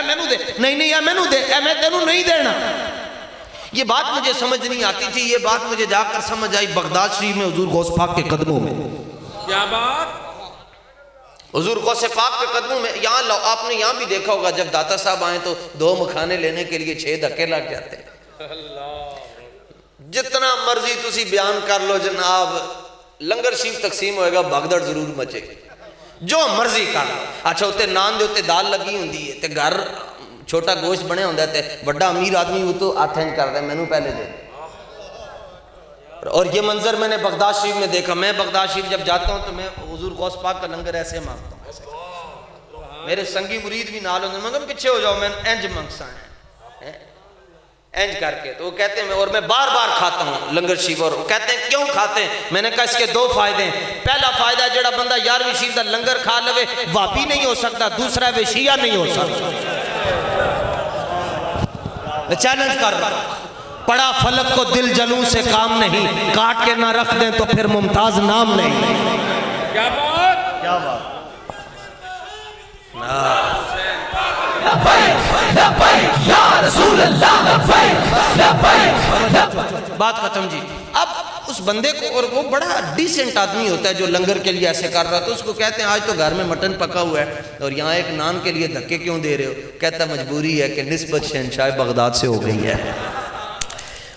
मैनू दे। नहीं नहीं मैनू दे। ए मैं तेनू नहीं देना। ये बात मुझे समझ नहीं आती थी। ये बात मुझे जाकर समझ आई बगदाद शरीफ में हजूर गौस पाक के कदमों में। क्या बात? हजूर गौस पाक के कदमों में। यहाँ आपने यहाँ भी देखा होगा जब दाता साहब आए तो दो मखाने लेने के लिए छह धक्के लग जाते। जितना मर्ज़ी तुसी बयान कर लो जनाब, लंगर शीफ तकसीम होएगा भगदड़ ज़रूर मचेगी जो मर्ज़ी कर लो। अच्छा उत्ते नान के उत्ते दाल लगी होंगी है, ते घर छोटा गोश्त बने होंगे ते बड़ा अमीर आदमी वो तो हथ इंज करता मैनू पहले दे। और ये मंजर मैंने बगदाद शरीफ में देखा। मैं बगदाद शरीफ जब जाता हूँ तो मैं हजूर गौस पाक का लंगर ऐसे माँगता हूँ मेरे संगी मुरीद भी नाल होंगे मैं पीछे हो जाओ, मैं इंज मंगसा है? इंज करके। तो वो कहते हैं और मैं बार बार खाता हूँ लंगर शिव और कहते हैं क्यों खाते हैं? मैंने कहा इसके दो फ़ायदे हैं। पहला फ़ायदा जड़ा बंदा यारवीं शिव का लंगर खा लवे वापी नहीं हो सकता दूसरा वे शिया नहीं हो सकता चैलेंज कर पड़ा फलक को दिल जलू से काम नहीं। काट के ना रख दें तो फिर मुमताज़ नाम नहीं। क्या बात? क्या बात? बात खत्म जी। अब उस बंदे को और वो बड़ा डिसेंट आदमी होता है जो लंगर के लिए ऐसे कर रहा था उसको कहते हैं आज तो घर में मटन पका हुआ है और यहाँ एक नान के लिए धक्के क्यों दे रहे हो? कहता मजबूरी है कि नस्बत शहनशाह बगदाद से हो गई है।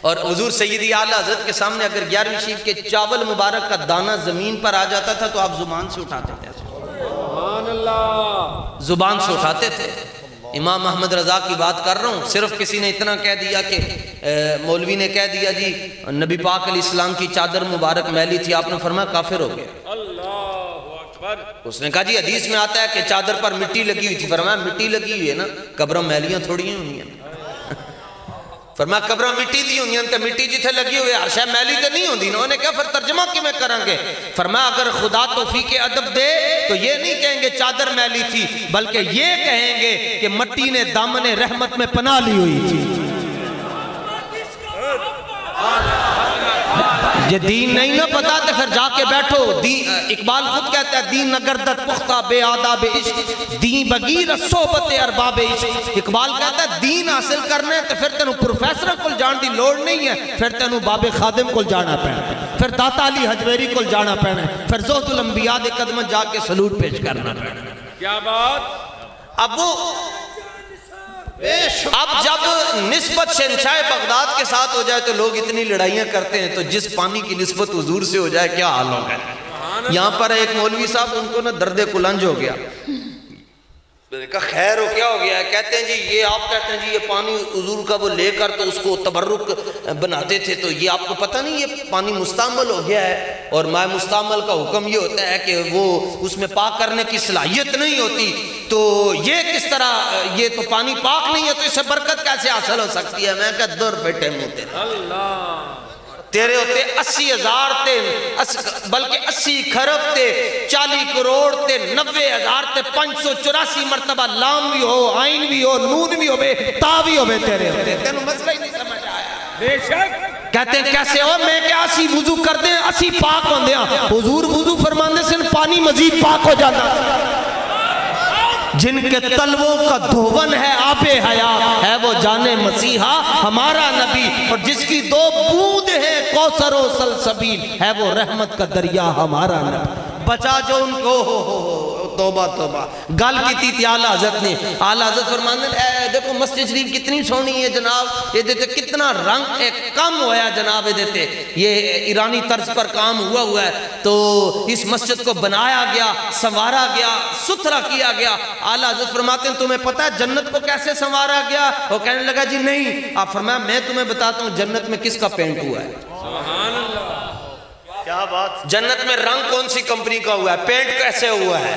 और हजूर सैदी आला हज़रत के सामने अगर ग्यारहवीं शीफ के चावल मुबारक का दाना ज़मीन पर आ जाता था तो आप ज़ुबान से उठाते थे। ज़ुबान से उठाते थे। इमाम अहमद रजा की बात कर रहा हूँ। सिर्फ़ किसी ने इतना कह दिया कि मौलवी ने कह दिया जी नबी पाक इस्लाम की चादर मुबारक मैली थी आपने फरमाया काफिर हो गया। उसने कहा जी हदीस में आता है कि चादर पर मिट्टी लगी हुई थी। फरमाया मिट्टी लगी हुई है ना कब्र मैलियाँ थोड़ी हुई हैं। फरमाया कबर मिट्टी दी हुई तो मिट्टी जिथे लगी हुई हर शायद मैली तो नहीं होंगी उन्होंने कहा, फिर तर्जमा किमें करेंगे? मैं, अगर खुदा तोफी के अदब दे तो ये नहीं कहेंगे चादर मैली थी, बल्कि ये कहेंगे कि मट्टी ने, दामने रहमत में पना ली हुई थी। ये दीन नहीं ना पता तो फिर जाके बैठो। दी इकबाल खुद कहता है दीन नगर दत पुख्ता बे आदाब इश्क दी बगीर सोबत अरबाब इश्क। इकबाल कहता है दीन हासिल करने तो फिर तेन प्रोफेसर को जान की लोड़ नहीं है फिर तेन बाबे खादिम को जाना पैना फिर दाता अली हजवेरी को जाना पैना फिर जोहतुल अंबिया के कदम जाके सलूट पेश करना पैना क्या बात? अब वो अब जब नस्बत शहनशाह बगदाद के साथ हो जाए तो लोग इतनी लड़ाइयाँ करते हैं तो जिस पानी की नस्बत हजूर से हो जाए क्या हाल होगा? यहाँ पर एक मौलवी साहब उनको ना दर्द कुलंज हो गया। मैंने कहा, खैर हो क्या हो गया? है कहते हैं, जी, ये आप कहते हैं, जी, ये पानी हजूर का वो लेकर तो उसको तबरुक बनाते थे तो ये आपको पता नहीं, ये पानी मुस्तमल हो गया है? और माए मुस्तमल का हुक्म ये होता है कि वो उसमें पाक करने की सलाहियत नहीं होती। तो ये किस तरह, ये तो पानी पाक नहीं है तो इससे बरकत कैसे हासिल हो सकती है? मैं क्या दर बेटे मुँह अल्लाह। तेरे उत्ते अस्सी हज़ार ते बल्कि अस्सी खरब ते चाली करोड़ ते नब्बे हज़ार ते पाँच सौ चौरासी मरतबा लाम भी हो आइन भी हो नून भी हो ता भी हो तेरे उत्ते तेन मसला ही नहीं समझ आया। बेशक। कहते हैं कैसे हो? मैं क्या असी वुजू करते हैं? असी पाक होंगे हुजूर वुजू फरमाते से पानी मजीद पाक हो जाता जिनके तलवों का धोवन है आपे हया है वो जाने मसीहा हमारा नबी और जिसकी दो बूंद कौसरो सलसबील है वो रहमत का दरिया हमारा नबी। बचा जो उनको, हो हो हो तोबा तोबा। गल की थी आला हज़रत ने। आला हज़रत फरमाने देखो मस्जिद शरीफ कितनी सोहनी है जनाब। ये कितना रंग एक कम होया जनाब ये देते। ये ईरानी तर्ज पर काम हुआ हुआ है। तो इस मस्जिद को बनाया गया, संवारा गया, सुथरा किया गया। आला हज़रत फरमाते हैं, तुम्हें पता है जन्नत को कैसे संवारा गया? वो कहने लगा, जी नहीं। आप फरमाया, मैं तुम्हें बताता हूँ जन्नत में किसका पेंट हुआ है? क्या बात जन्नत में रंग कौन सी कंपनी का हुआ है? पेंट कैसे हुआ है?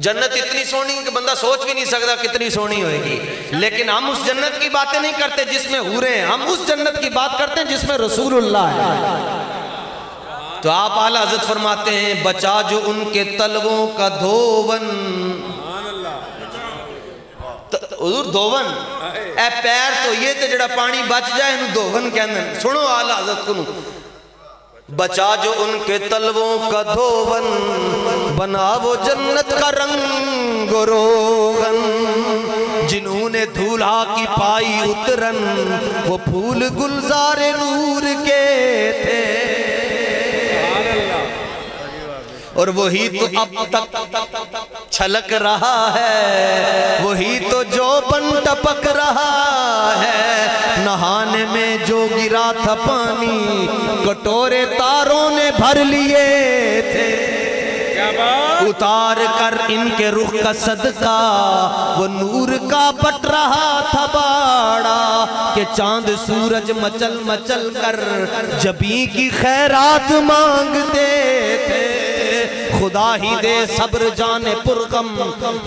जन्नत इतनी सोनी कि बंदा सोच भी नहीं सकता कितनी सोनी होगी लेकिन हम उस जन्नत की बातें नहीं करते जिसमें हुरे हैं। हम उस जन्नत की बात करते हैं जिसमें रसूलुल्लाह है। तो आप आला हज़रत फरमाते हैं, बचा जो उनके तलवों का धोवन। हजूर धोवन। हाँ। ए पैर धोइए तो जरा पानी बच जाए इन धोवन कहने सुनो आल हज़रत को बचा जो उनके तलवों का धोवन बनावो जन्नत का रंग रोगन। जिन्होंने धूल्हा की पाई उतरन वो फूल गुलजार नूर के थे। और वही तो अब तक छलक रहा है वही टपक रहा है। नहाने में जो गिरा था पानी, कटोरे तारों ने भर लिए थे। उतार कर इनके रुख का सदका, वो नूर का बट रहा था बाड़ा, के चाँद सूरज मचल मचल कर जबी की खैरात मांगते थे। खुदा ही दे सब्र जाने पुरगम।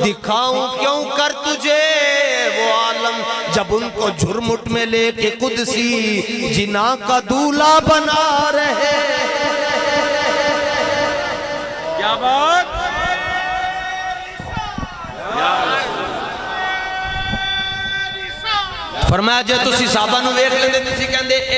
दिखाऊँ क्यों कर तुझे वो आलम? जब उनको झुरमुट में लेके कुदसी, जिना का दूल्हा बना रहे। क्या बात? फरमाया जो तुम ਸਾਹਬਾ वेख लेंगे कहते ਤੁਸੀਂ ਕਹਿੰਦੇ वो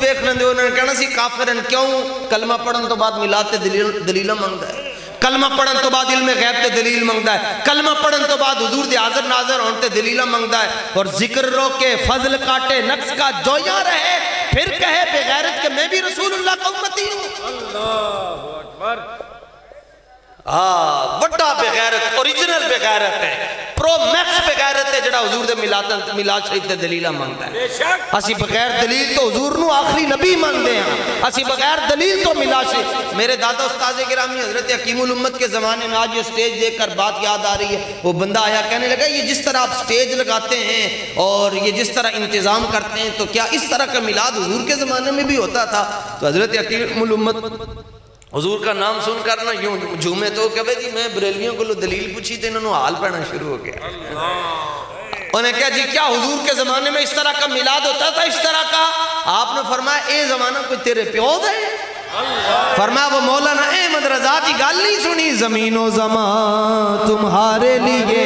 वेख लेंगे उन्होंने कहना सी ਉਹਨਾਂ ਨੇ ਕਹਿਣਾ ਸੀ ਕਾਫਰ ਹਨ ਕਿਉਂ ਕਲਮਾ ਪੜਨ दलील ਬਾਅਦ ਮਿਲਾਦ ਤੇ कलमा पढ़न तो बाद इलमे गैब से दलील मंगता है। कलमा पढ़न तो बाद हजूर तो के हाजर नाजर होने दलील मंगता है। और ज़िक्र रोके फजल काटे नक्स का जोया रहे फिर कहे बेगैरत के मैं भी रसूलुल्लाह का उम्मती हूँ। हाँ वड्डा बेगैरत ओरिजिनल बेगैरत है। ਬੇਗੈਰਤ ਹੈ ਪ੍ਰੋ ਮੈਕਸ ਬੇਗੈਰਤ ਹੈ ਜਿਹੜਾ ਹਜ਼ੂਰ ਦੇ ਮਿਲਾਦ ਮਿਲਾਦ ਸ਼ਰੀਫ ਤੇ ਦਲੀਲਾਂ ਮੰਗਦਾ ਹੈ बेशक ਅਸੀਂ ਬਗੈਰ ਦਲੀਲ ਤੋਂ ਹਜ਼ੂਰ ਨੂੰ ਆਖਰੀ ਨਬੀ ਮੰਨਦੇ ਹਾਂ ਅਸੀਂ बगैर दलील तो मिला से मेरे दादा उस्ताद गिरामी हजरत हकीमुल उम्मत के ज़माने में आज ये स्टेज देखकर बात याद आ रही है वो बंदा आया कहने लगा ये जिस तरह आप स्टेज लगाते हैं और ये जिस तरह इंतज़ाम करते हैं तो क्या इस तरह का मिलाद हजूर के ज़माने में भी होता था तो हजरत हकीमुल उम्मत हजूर का नाम सुनकर ना यूँ झूमे तो कहे जी मैं बरेलियों को दलील पूछी तो इन्होंने हाल पैना शुरू हो गया। उन्हें कहा जी क्या हुजूर के जमाने में इस तरह का मिलाद होता था इस तरह का? आपने फरमाया ए जमाना कोई तेरे प्यो दे फरमाया वो मौलाना अहमद रजा की गल नहीं सुनी जमीनो जमा तुम्हारे लिए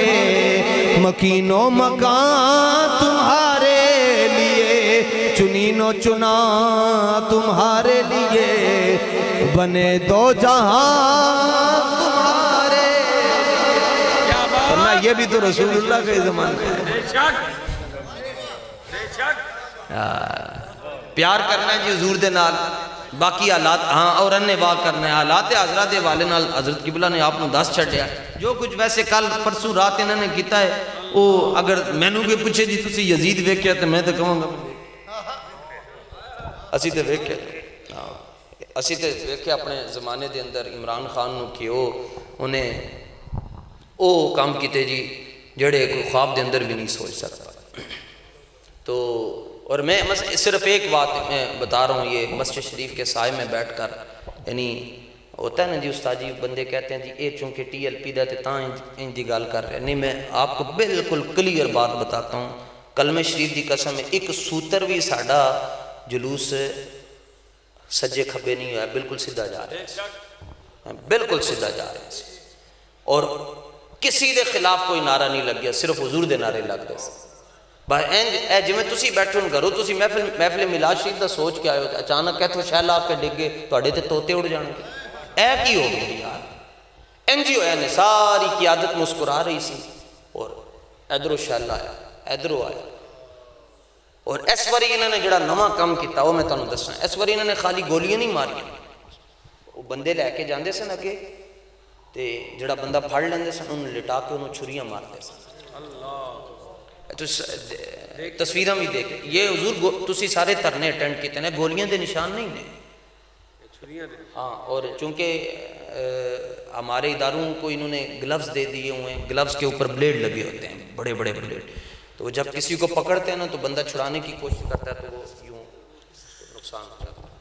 मकीनो मकान तुम्हारे लिए चुनीनो चुना तुम्हारे लिए बने दो जहां तुम्हारे क्या बात फरमाया ये भी तो रसूलुल्लाह के जमाने का है बेशक बेशक ਪਿਆਰ ਕਰਨਾ ਜੀ ਹਜ਼ੂਰ ਦੇ ਨਾਲ ਬਾਕੀ ਹਾਲਾਤ ਹਾਂ ਔਰ ਅੰਨੇ ਵਾਹ ਕਰਨਾ ਹੈ ਹਾਲਾਤ ਹਜ਼ਰਤ ਦੇ ਹਵਾਲੇ ਨਾਲ ਹਜ਼ਰਤ ਕਿਬਲਾ ਨੇ ਆਪ ਨੂੰ ਦੱਸ ਛੱਡਿਆ ਜੋ ਕੁਝ ਵੈਸੇ ਕੱਲ ਪਰਸੋਂ ਰਾਤ ਇਹਨਾਂ ਨੇ ਕੀਤਾ ਹੈ ਉਹ ਅਗਰ ਮੈਨੂੰ ਕੋਈ ਪੁੱਛੇ ਜੀ ਤੁਸੀਂ ਯਜ਼ੀਦ ਵੇਖਿਆ ਤੇ ਮੈਂ ਤਾਂ ਕਹਾਂਗਾ ਅਸੀਂ ਤੇ ਵੇਖਿਆ ਹਾਂ ਅਸੀਂ ਤੇ ਵੇਖਿਆ ਆਪਣੇ ਜ਼ਮਾਨੇ ਦੇ ਅੰਦਰ ਇਮਰਾਨ ਖਾਨ ਨੂੰ ਕਿ ਉਹ ਉਹਨੇ ਉਹ ਕੰਮ ਕੀਤੇ ਜੀ ਜਿਹੜੇ ਕੋਈ ख्वाब ਦੇ ਅੰਦਰ ਵੀ ਨਹੀਂ ਸੋਚ ਸਕਦਾ तो और मैं बस सिर्फ एक बात मैं बता रहा हूँ ये मस्जिद शरीफ के साय में बैठ कर यानी होता है ना जी उस्ताद जी बंदे कहते हैं जी ये चूँकि टी एल पी दा ते तां इन दी गल कर रहे नहीं मैं आपको बिल्कुल क्लियर बात बताता हूँ कलमे शरीफ की कसम है एक सूत्र भी साडा जुलूस सज्जे खब्बे नहीं होया बिल्कुल सीधा जा रहा है बिल्कुल सीधा जा रहे हैं और किसी के खिलाफ कोई नारा नहीं लग गया सिर्फ हजूर के नारे लग गए सी ਬਸ ਇੰਜ ਇਹ ਜਿਵੇਂ ਤੁਸੀਂ ਬੈਠੇ ਹੋ ਘਰੋਂ ਤੁਸੀਂ ਮਹਿਫਿਲ ਮਹਿਫਿਲ ਮਿਲਾਦ ਸ਼ਰੀਫ ਦਾ ਸੋਚ ਕੇ ਆਇਓ ਤੇ ਅਚਾਨਕ ਇੱਥੋਂ ਸ਼ੈਲ ਆ ਕੇ ਡਿੱਗੇ ਤੁਹਾਡੇ ਤੇ ਤੋਤੇ ਉੜ ਜਾਣਗੇ ਇਹ ਕੀ ਹੋ ਗਿਆ ਯਾਰ ਇੰਜ ਹੀ ਹੋਇਆ ਨੇ ਸਾਰੀ ਕਿਆਦਤ ਮੁਸਕਰਾ ਰਹੀ ਸੀ ਔਰ ਇਧਰੋਂ ਸ਼ੈਲ ਆਇਆ ਇਧਰੋਂ ਆਇਆ और इस बारी इन्होंने जो नवा काम किया मैं तुम्हें दसा इस बारी इन्होंने खाली गोलियाँ नहीं मारिया। बंदे लैके जाते सन अगे तो जोड़ा बंदा फड़ लेंगे सन उन्होंने लिटा के उन्होंने छुरी मारते सन। तस्वीर भी देख ये हजूर गो तुम सारे धरने अटेंड किए हैं गोलियाँ के निशान नहीं ने? हाँ और चूँकि हमारे इदारों को इन्होंने ग्लव्स दे दिए हुए हैं ग्लव्स के ऊपर ब्लेड लगे होते हैं बड़े बड़े ब्लेड तो जब किसी को पकड़ते हैं ना तो बंदा छुड़ाने की कोशिश करता है तो वो यूँ नुकसान हो जाता है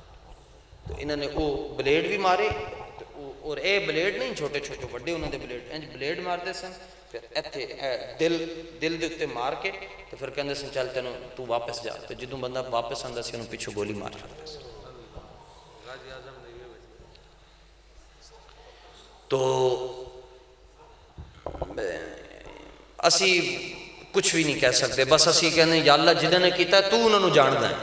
तो इन्होंने वो ब्लेड भी मारे ਤੇ ਉਹ- ਔਰ ਇਹ ਬਲੇਡ ਨਹੀਂ ਛੋਟੇ ਛੋਟੇ ਵੱਡੇ ਉਹਨਾਂ ਦੇ ਬਲੇਡ ਇੰਜ ਬਲੇਡ ਮਾਰਦੇ ਸਨ ਫਿਰ ਇੱਥੇ ਇਹ ਦਿਲ ਦਿਲ ਦੇ ਉੱਤੇ ਮਾਰ ਕੇ ਤੇ ਫਿਰ ਕਹਿੰਦੇ ਸਨ ਚੱਲ ਤੈਨੂੰ ਤੂੰ ਵਾਪਸ ਜਾ ਤੇ ਜਦੋਂ ਬੰਦਾ ਵਾਪਸ ਆਂਦਾ ਸੀ ਉਹਨੂੰ ਪਿੱਛੋਂ ਗੋਲੀ ਮਾਰ ਛੱਡਦੇ ਸੀ तो ਅਸੀਂ ਕੁਝ ਵੀ ਨਹੀਂ ਕਹਿ ਸਕਦੇ ਬਸ ਅਸੀਂ ਕਹਿੰਦੇ ਯਾ ਅੱਲਾ ਜਿਨ੍ਹਾਂ ਨੇ ਕੀਤਾ ਤੂੰ ਉਹਨਾਂ ਨੂੰ ਜਾਣਦਾ ਹੈ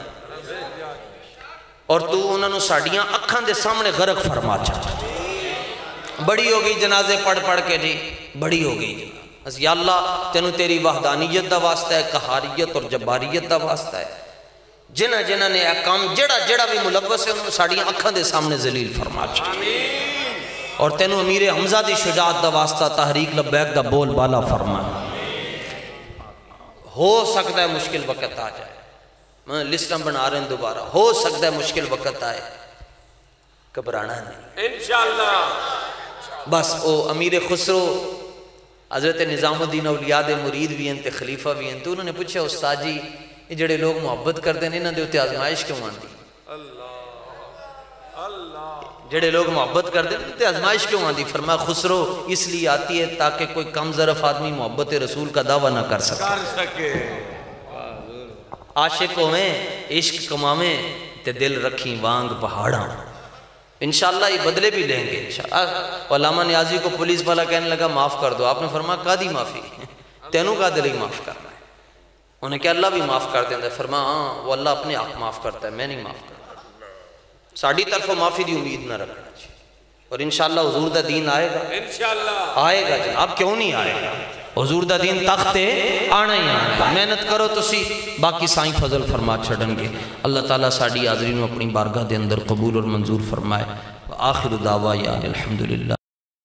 ਔਰ ਤੂੰ ਉਹਨਾਂ ਨੂੰ ਸਾਡੀਆਂ ਅੱਖਾਂ ਦੇ ਸਾਹਮਣੇ ਗਰਕ ਫਰਮਾ ਛੱਡ ਬੜੀ ਹੋ ਗਈ ਜਨਾਜ਼ੇ ਪੜ ਪੜ ਕੇ ਜੀ ਬੜੀ ਹੋ ਗਈ ਜਨਾਬ ਅਸੀਂ ਯਾ ਅੱਲਾ ਤੈਨੂੰ ਤੇਰੀ ਵਹਦਾਨੀਅਤ ਦਾ ਵਾਸਤਾ ਹੈ ਕਹਾਰੀਅਤ ਔਰ ਜਬਾਰੀਅਤ ਦਾ ਵਾਸਤਾ ਹੈ ਜਿਨ੍ਹਾਂ ਜਿਨ੍ਹਾਂ ਨੇ ਇਹ ਕੰਮ ਜਿਹੜਾ ਜਿਹੜਾ ਵੀ ਮੁਲਵਸ ਹੈ ਉਹਨੂੰ ਸਾਡੀਆਂ ਅੱਖਾਂ ਦੇ ਸਾਹਮਣੇ ਜ਼ਲੀਲ ਫਰਮਾ ਛੱਡ ਔਰ ਤੈਨੂੰ ਅਮੀਰ ਹਮਜ਼ਾ ਦੀ ਸ਼ੁਜਾਅਤ ਦਾ ਵਾਸਤਾ ਤਹਰੀਕ ਲਬੈਕ ਦਾ ਬੋਲ ਬਾਲਾ ਫਰਮਾ हो सकता है मुश्किल वक्त आ जाए। मैं लिस्टा बना रहे हैं दोबारा। हो सकता है मुश्किल वक्त आए। घबराना नहीं। बस ओ अमीर खुसरो हज़रत निज़ामुद्दीन औलियाद मुरीद भी हैं तो खलीफा भी हैं तो उन्होंने पूछा उस्ताद जी ये जड़े लोग मुहब्बत करते हैं इन्होंने उत्ते आजमाइश क्यों आती जड़े लोग मोहब्बत करते हैं तो आजमाइश क्यों आती फरमाया खुसरो इसलिए आती है ताकि कोई कम ज़रफ आदमी मोहब्बत रसूल का दावा ना कर सके। आशिक होवें इश्क कमावें ते दिल रखी वांग पहाड़ा। इंशाल्लाह ये बदले भी लेंगे अलामा न्याजी को पुलिस वाला कहने लगा माफ़ कर दो। आपने फरमा का दी माफ़ी? तेनों का दिल ही माफ़ करना है। उन्हें क्या अल्लाह भी माफ़ कर देता है। फरमा हाँ वो अल्लाह अपने आप माफ़ करता है मैं नहीं माफ़ साड़ी ਤਰਫੋਂ माफ़ी की उम्मीद न रखना ਜੀ और इन शाला हजूर का दीन आएगा। आएगा जी। आप क्यों नहीं आएगा हजूर का दीन तख्त आना ही आना। मेहनत करो तुम बाकी साई फजल फरमा छड़न छड़नगे। अल्लाह तला साड़ी हाजरी अपनी बारगाह के अंदर कबूल और मंजूर फरमाए। आखिर दावा याद अलहमदुल्ला